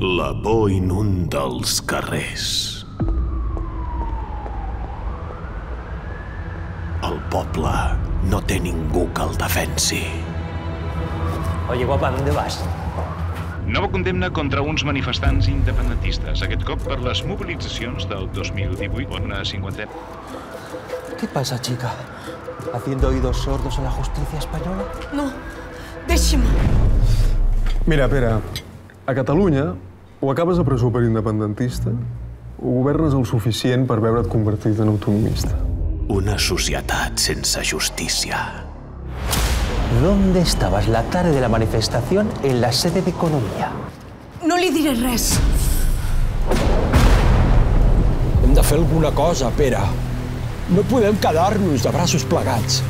La por inunda els carrers. El poble no té ningú que el defensi. Oye, guapa, ¿dónde vas? Nova condemna contra uns manifestants independentistes, aquest cop per les mobilitzacions del 2018 on una cinquantena... ¿Qué pasa, chica? ¿Haciendo oídos sordos a la justicia española? No, deixi'm. Mira, Pere, a Catalunya o acabes a presó per independentista o governes el suficient per veure't convertit en autonomista. Una societat sense justícia. ¿Dónde estabas la tarde de la manifestación en la sede de Economía? No li diré res. Hem de fer alguna cosa, Pere. No podem quedar-nos de braços plegats.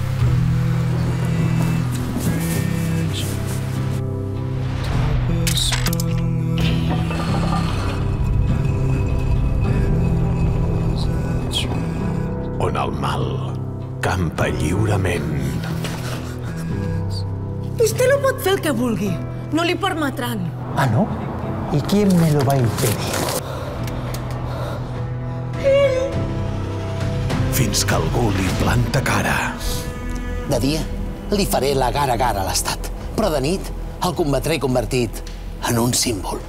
On el mal campa lliurement. Vostè no pot fer el que vulgui. No li permetran. Ah, ¿no? ¿Y quién me lo va a impedir? Fins que algú li planta cara. De dia, li faré la gara a gara a l'Estat. Però de nit, el combatré convertit en un símbol.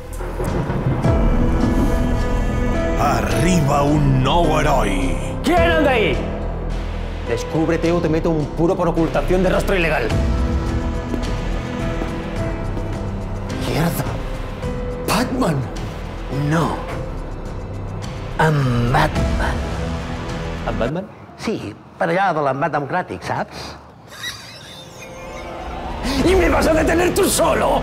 Arriba un nou heroi. ¿Quién anda ahí? Descúbrete o te meto un puro por ocultación de rastro ilegal. Mierda! Batman! No. En Batman. ¿En Batman? Sí, per allà de l'embat democràtic, saps? I me vas a detener tu solo!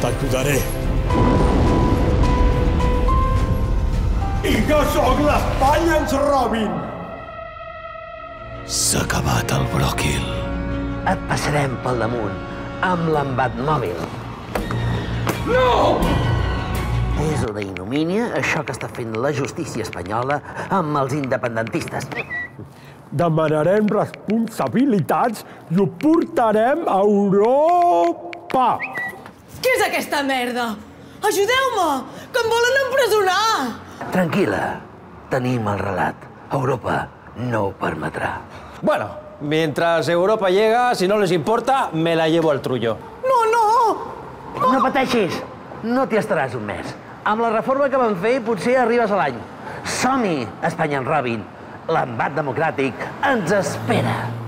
T'ajudaré. I jo sóc l'Espanya ens Robin! S'ha acabat el bròquil. Et passarem pel damunt amb l'embat mòbil. No! És una ignomínia això que està fent la justícia espanyola amb els independentistes. Demanarem responsabilitats i ho portarem a Europa! Què és aquesta merda? Ajudeu-me, que em volen empresonar. Tranquil·la, tenim el relat. Europa no ho permetrà. Bueno, mientras Europa llega, si no les importa, me la llevo al trullo. No, no. No pateixis, no t'hi estaràs un mes. Amb la reforma que van fer, potser arribes a l'any. Som-hi, Espanya en Robin. L'embat democràtic ens espera.